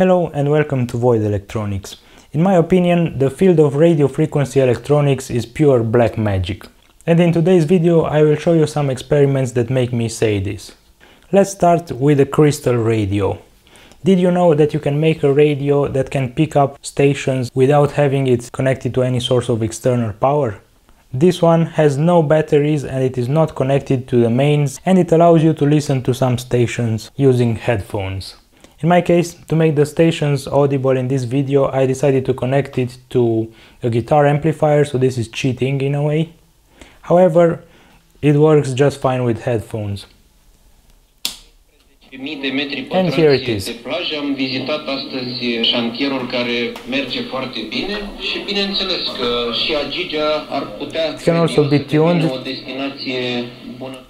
Hello and welcome to Void Electronics. In my opinion, the field of radio frequency electronics is pure black magic. And in today's video I will show you some experiments that make me say this. Let's start with a crystal radio. Did you know that you can make a radio that can pick up stations without having it connected to any source of external power? This one has no batteries and it is not connected to the mains and it allows you to listen to some stations using headphones. In my case, to make the stations audible in this video, I decided to connect it to a guitar amplifier, so this is cheating in a way. However, it works just fine with headphones. mii de metri And here it is. Am vizitat astăzi șantierul care merge foarte bine și bineînțeles că și Agigea ar putea It can also be tuned. o destinație bună pentru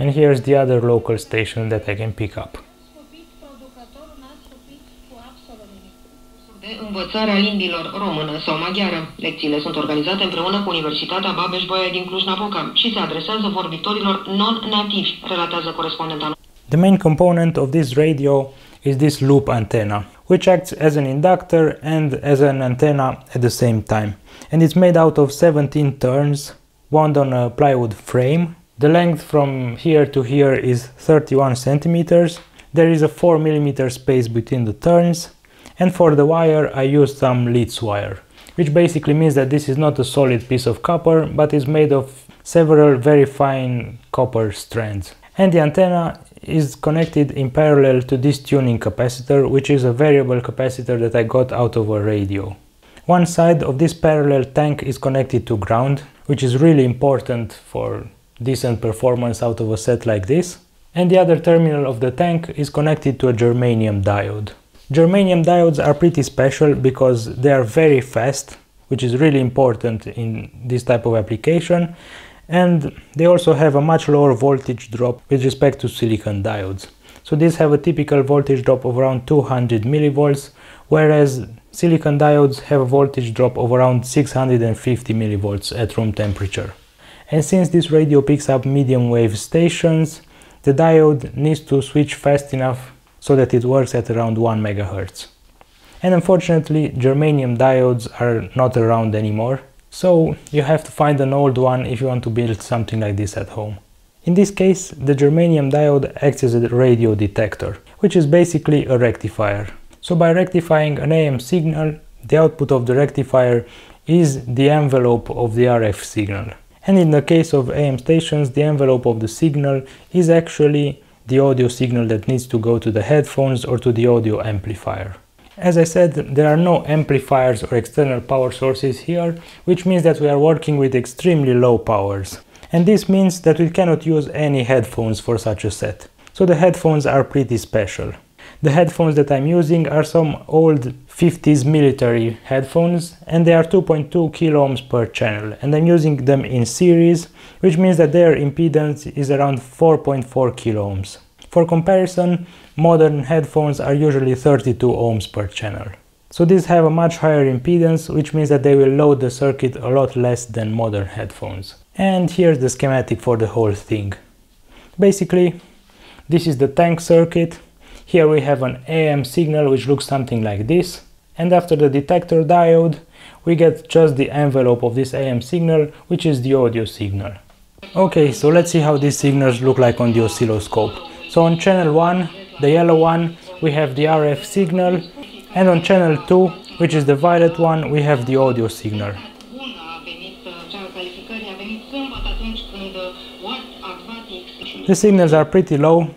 And here's the other local station that I can pick up. scopit producătorul n-a scopit cu absolut nimic. de învățarea limbilor română sau maghiară. Lecțiile sunt organizate împreună cu Universitatea Babeș-Bolyai din Cluj-Napoca și se adresează vorbitorilor non-nativi, relatează corespondenta The main component of this radio is this loop antenna, which acts as an inductor and as an antenna at the same time. And it's made out of 17 turns, wound on a plywood frame. The length from here to here is 31 centimeters. There is a 4 millimeter space between the turns. And for the wire, I used some Litz wire, which basically means that this is not a solid piece of copper, but is made of several very fine copper strands. And the antenna is connected in parallel to this tuning capacitor, which is a variable capacitor that I got out of a radio. One side of this parallel tank is connected to ground, which is really important for decent performance out of a set like this. And the other terminal of the tank is connected to a germanium diode. Germanium diodes are pretty special because they are very fast, which is really important in this type of application, and they also have a much lower voltage drop with respect to silicon diodes. So these have a typical voltage drop of around 200 millivolts, whereas silicon diodes have a voltage drop of around 650 millivolts at room temperature. And since this radio picks up medium wave stations, the diode needs to switch fast enough so that it works at around 1 megahertz. And unfortunately, germanium diodes are not around anymore, so you have to find an old one if you want to build something like this at home. In this case, the germanium diode acts as a radio detector, which is basically a rectifier. So by rectifying an AM signal, the output of the rectifier is the envelope of the RF signal. And in the case of AM stations, the envelope of the signal is actually the audio signal that needs to go to the headphones or to the audio amplifier. As I said, there are no amplifiers or external power sources here, which means that we are working with extremely low powers. And this means that we cannot use any headphones for such a set. So the headphones are pretty special. The headphones that I'm using are some old 50s military headphones and they are 2.2 kilo ohms per channel and I'm using them in series which means that their impedance is around 4.4 kilo ohms. For comparison, modern headphones are usually 32 ohms per channel. So these have a much higher impedance which means that they will load the circuit a lot less than modern headphones. And here's the schematic for the whole thing. Basically, this is the tank circuit here we have an AM signal which looks something like this and after the detector diode we get just the envelope of this AM signal which is the audio signal. Okay, so let's see how these signals look like on the oscilloscope. So on channel 1, the yellow one, we have the RF signal and on channel 2, which is the violet one, we have the audio signal. The signals are pretty low,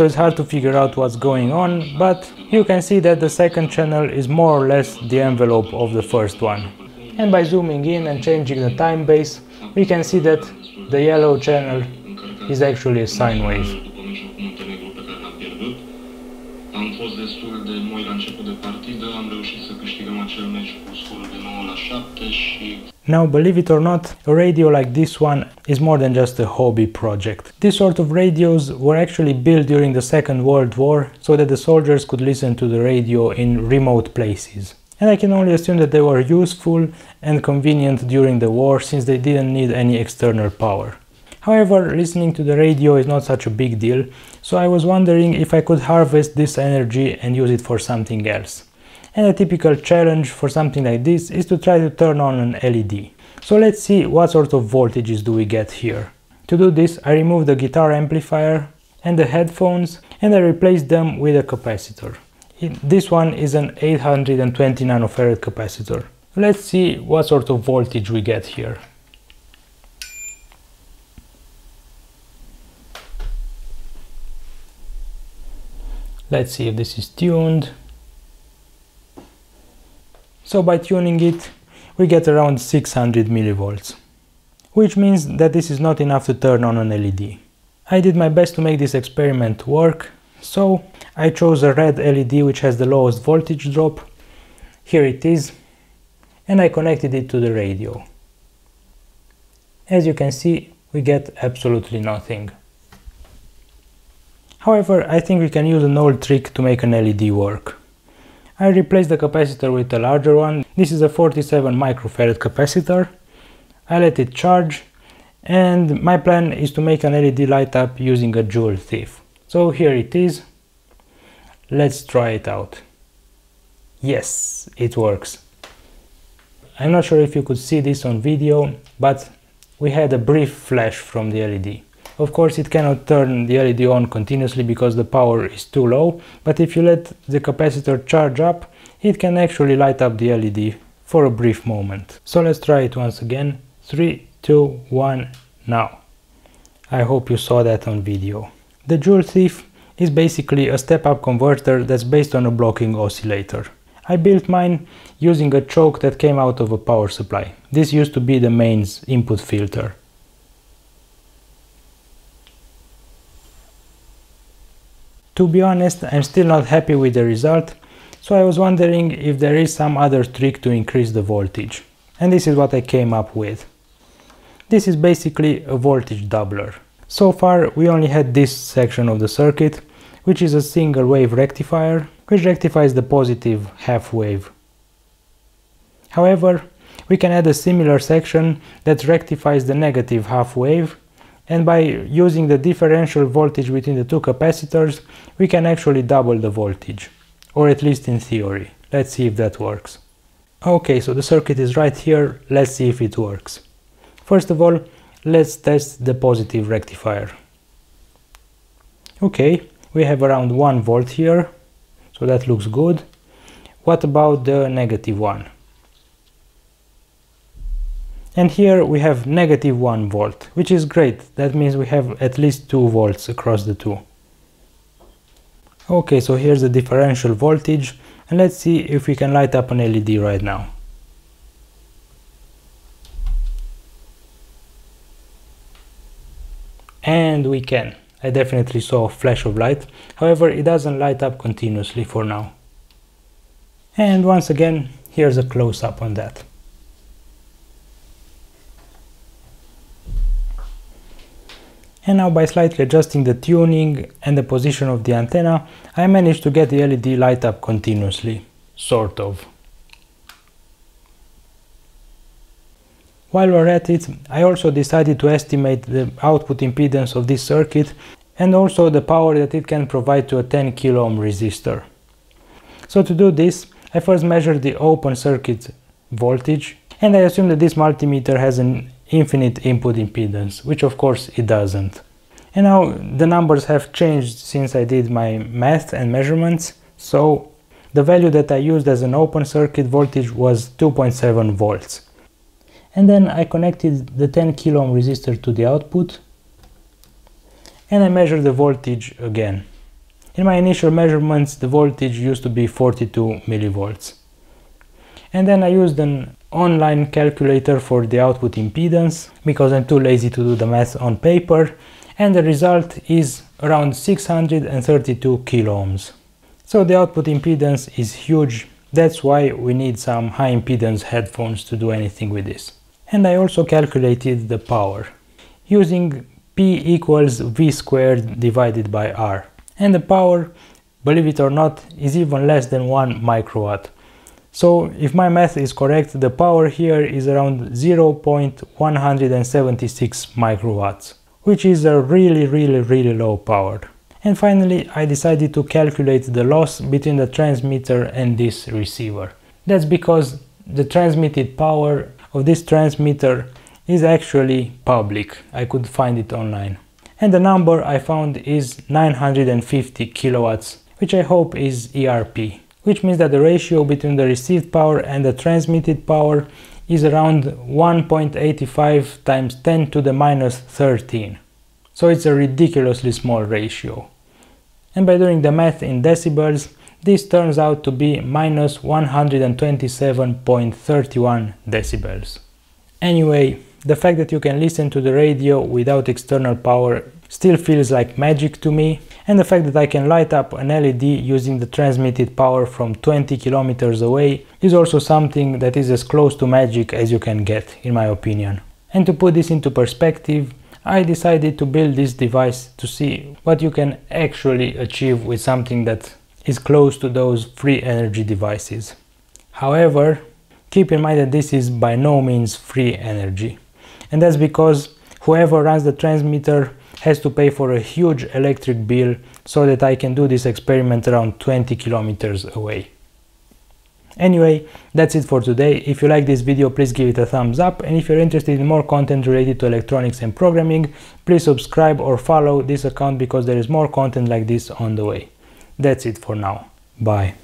so it's hard to figure out what's going on, but you can see that the second channel is more or less the envelope of the first one. And by zooming in and changing the time base, we can see that the yellow channel is actually a sine wave. Now, believe it or not, a radio like this one is more than just a hobby project. These sort of radios were actually built during the Second World War so that the soldiers could listen to the radio in remote places. And I can only assume that they were useful and convenient during the war since they didn't need any external power. However, listening to the radio is not such a big deal, so I was wondering if I could harvest this energy and use it for something else. And a typical challenge for something like this is to try to turn on an LED. So let's see what sort of voltages do we get here. To do this I remove the guitar amplifier and the headphones and I replace them with a capacitor. This one is an 820 nanofarad capacitor. Let's see what sort of voltage we get here. Let's see if this is tuned. So by tuning it, we get around 600 millivolts, which means that this is not enough to turn on an LED. I did my best to make this experiment work, so I chose a red LED which has the lowest voltage drop. Here it is, and I connected it to the radio. As you can see, we get absolutely nothing. However, I think we can use an old trick to make an LED work. I replaced the capacitor with a larger one. This is a 47 microfarad capacitor. I let it charge and my plan is to make an LED light up using a Joule thief. So here it is. Let's try it out. Yes, it works. I'm not sure if you could see this on video, but we had a brief flash from the LED. Of course it cannot turn the LED on continuously because the power is too low, but if you let the capacitor charge up, it can actually light up the LED for a brief moment. So let's try it once again. 3, 2, 1, now. I hope you saw that on video. The Joule Thief is basically a step-up converter that's based on a blocking oscillator. I built mine using a choke that came out of a power supply. This used to be the mains input filter. To be honest, I'm still not happy with the result, so I was wondering if there is some other trick to increase the voltage. And this is what I came up with. This is basically a voltage doubler. So far we only had this section of the circuit, which is a single wave rectifier, which rectifies the positive half wave. However, we can add a similar section that rectifies the negative half wave and by using the differential voltage between the two capacitors we can actually double the voltage or at least in theory. Let's see if that works. Okay so the circuit is right here. Let's see if it works. First of all let's test the positive rectifier. Okay we have around 1 volt here so that looks good. What about the negative one and here we have negative 1 volt which is great. That means we have at least 2 volts across the two. Okay so here's the differential voltage and let's see if we can light up an LED right now. And we can. I definitely saw a flash of light. However it doesn't light up continuously for now. And once again here's a close-up on that and now by slightly adjusting the tuning and the position of the antenna I managed to get the LED light up continuously, sort of. While we're at it, I also decided to estimate the output impedance of this circuit and also the power that it can provide to a 10 kilo ohm resistor. So to do this, I first measured the open circuit voltage and I assume that this multimeter has an infinite input impedance, which of course it doesn't. And now the numbers have changed since I did my math and measurements, so the value that I used as an open circuit voltage was 2.7 volts. And then I connected the 10 kilo ohm resistor to the output and I measured the voltage again. In my initial measurements the voltage used to be 42 millivolts. And then I used an online calculator for the output impedance because I'm too lazy to do the math on paper and the result is around 632 kilo ohms. So the output impedance is huge, that's why we need some high impedance headphones to do anything with this. And I also calculated the power using P equals V squared divided by R. And the power, believe it or not, is even less than 1 microwatt. So if my math is correct, the power here is around 0.176 microwatts, which is a really really really low power. And finally, I decided to calculate the loss between the transmitter and this receiver. That's because the transmitted power of this transmitter is actually public. I could find it online. And the number I found is 950 kilowatts, which I hope is ERP, which means that the ratio between the received power and the transmitted power is around 1.85 times 10 to the minus 13. So it's a ridiculously small ratio. And by doing the math in decibels, this turns out to be minus 127.31 decibels. Anyway, the fact that you can listen to the radio without external power still feels like magic to me, and the fact that I can light up an LED using the transmitted power from 20 kilometers away is also something that is as close to magic as you can get, in my opinion. And to put this into perspective, I decided to build this device to see what you can actually achieve with something that is close to those free energy devices. However, keep in mind that this is by no means free energy. And that's because whoever runs the transmitter has to pay for a huge electric bill so that I can do this experiment around 20 kilometers away. Anyway, that's it for today. If you like this video, please give it a thumbs up. And if you're interested in more content related to electronics and programming, please subscribe or follow this account because there is more content like this on the way. That's it for now. Bye.